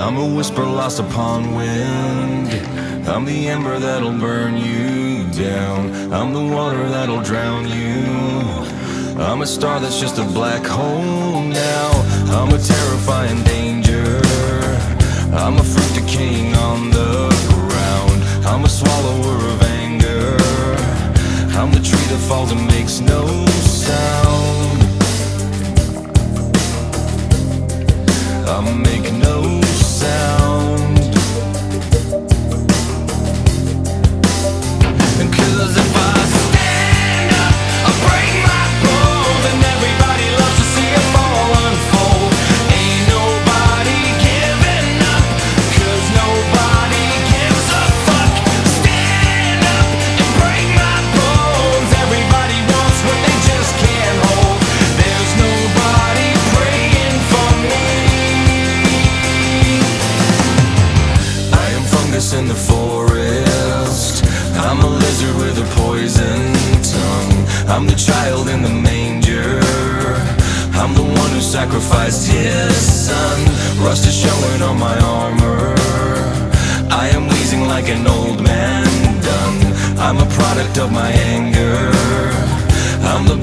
I'm a whisper lost upon wind. I'm the ember that'll burn you down. I'm the water that'll drown you. I'm a star that's just a black hole I'm the child in the manger. I'm the one who sacrificed his son. Rust is showing on my armor. I am wheezing like an old man done. I'm a product of my anger. I'm the